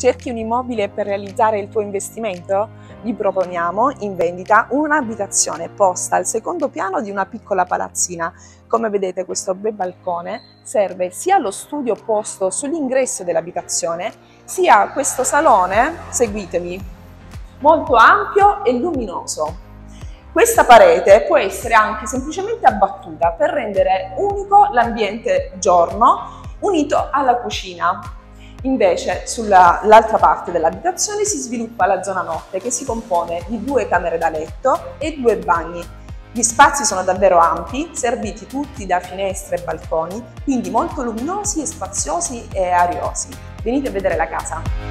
Cerchi un immobile per realizzare il tuo investimento? Vi proponiamo in vendita un'abitazione posta al secondo piano di una piccola palazzina. Come vedete questo bel balcone serve sia lo studio posto sull'ingresso dell'abitazione, sia questo salone, seguitemi, molto ampio e luminoso. Questa parete può essere anche semplicemente abbattuta per rendere unico l'ambiente giorno unito alla cucina, Invece sull'altra parte dell'abitazione si sviluppa la zona notte che si compone di due camere da letto e due bagni. Gli spazi sono davvero ampi, serviti tutti da finestre e balconi, quindi molto luminosi e spaziosi e ariosi. Venite a vedere la casa!